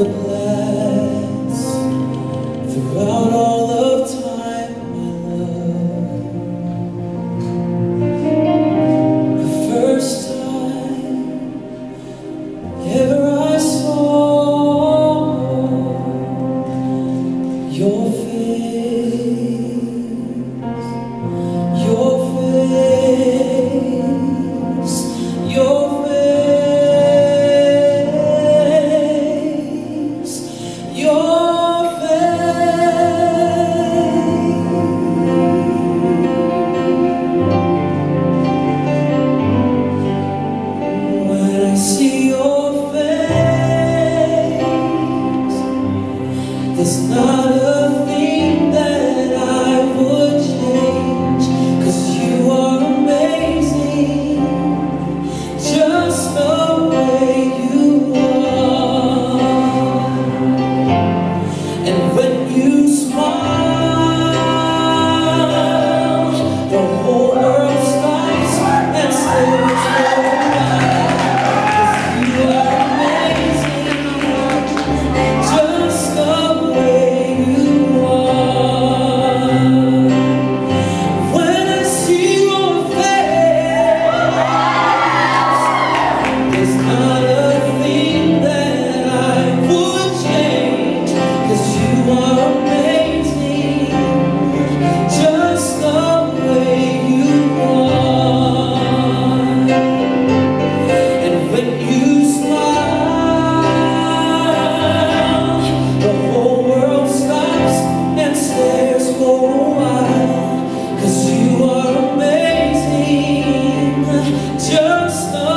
you. It's not.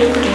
Gracias.